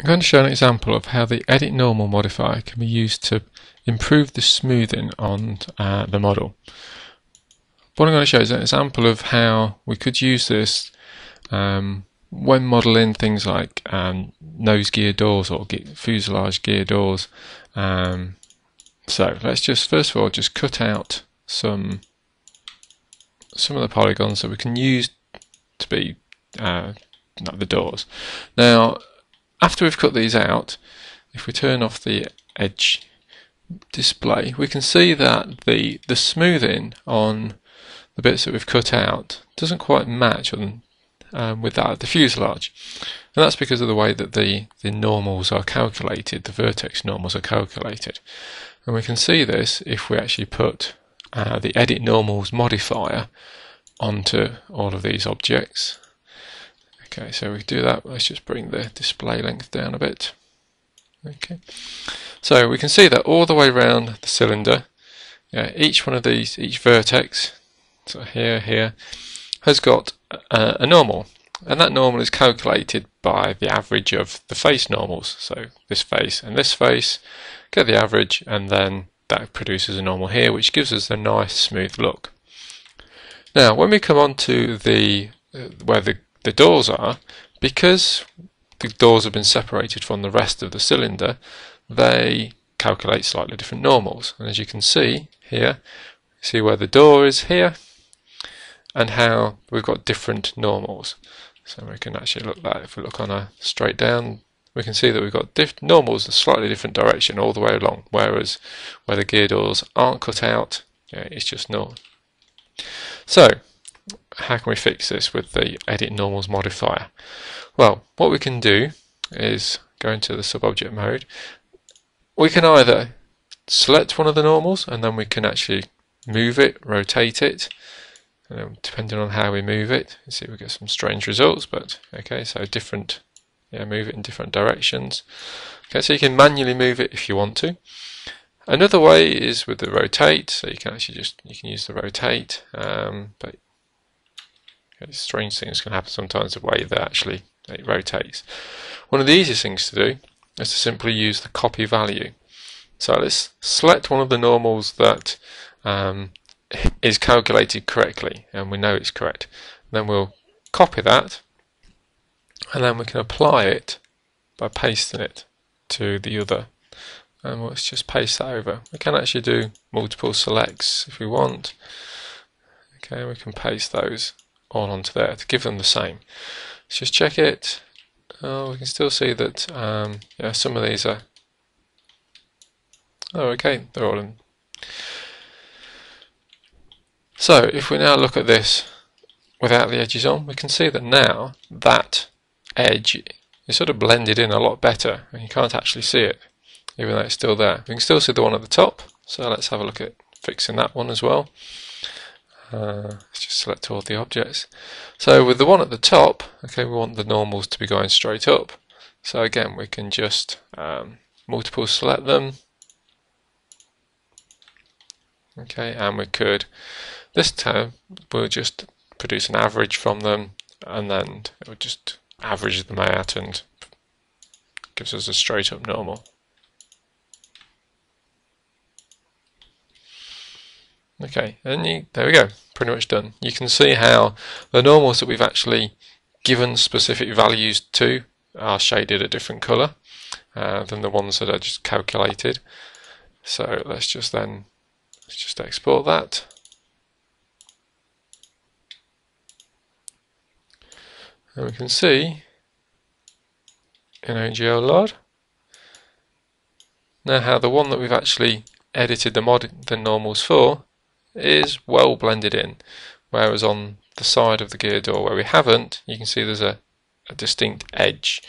I'm going to show an example of how the edit normal modifier can be used to improve the smoothing on uh, the model. What I'm going to show is an example of how we could use this um, when modelling things like um, nose gear doors or fuselage gear doors. Um, so let's just first of all just cut out some some of the polygons that we can use to be uh, the doors. Now after we've cut these out, if we turn off the edge display, we can see that the, the smoothing on the bits that we've cut out doesn't quite match on, um, with that of the fuselage. And that's because of the way that the, the normals are calculated, the vertex normals are calculated. And we can see this if we actually put uh, the edit normals modifier onto all of these objects. Okay, so we do that. Let's just bring the display length down a bit. Okay, so we can see that all the way around the cylinder, yeah, each one of these, each vertex, so here, here, has got a, a normal, and that normal is calculated by the average of the face normals. So this face and this face, get the average, and then that produces a normal here, which gives us a nice smooth look. Now, when we come on to the uh, where the the doors are, because the doors have been separated from the rest of the cylinder, they calculate slightly different normals. And as you can see here, see where the door is here, and how we've got different normals. So we can actually look that if we look on a straight down, we can see that we've got diff normals a slightly different direction all the way along, whereas where the gear doors aren't cut out, yeah, it's just normal. So how can we fix this with the edit normals modifier? Well, what we can do is go into the subobject mode. We can either select one of the normals and then we can actually move it, rotate it, depending on how we move it. You see we get some strange results, but okay, so different, yeah, move it in different directions. Okay, so you can manually move it if you want to. Another way is with the rotate, so you can actually just, you can use the rotate, um, but strange things can happen sometimes the way that actually it rotates. One of the easiest things to do is to simply use the copy value. So let's select one of the normals that um, is calculated correctly and we know it's correct. Then we'll copy that and then we can apply it by pasting it to the other. And let's just paste that over. We can actually do multiple selects if we want. Okay, we can paste those all onto there to give them the same. Let's just check it. Oh, we can still see that um, yeah, some of these are. Oh, okay, they're all in. So if we now look at this without the edges on, we can see that now that edge is sort of blended in a lot better, and you can't actually see it, even though it's still there. We can still see the one at the top, so let's have a look at fixing that one as well. Uh, let's just select all the objects. So with the one at the top, okay, we want the normals to be going straight up. So again, we can just um, multiple select them. Okay, and we could, this time, we'll just produce an average from them, and then it will just average them out and gives us a straight up normal. Okay, and you, there we go, pretty much done. You can see how the normals that we've actually given specific values to are shaded a different colour uh, than the ones that are just calculated. So let's just then let's just export that. And we can see in AGL LOD now how the one that we've actually edited the mod the normals for is well blended in. Whereas on the side of the gear door where we haven't, you can see there's a, a distinct edge.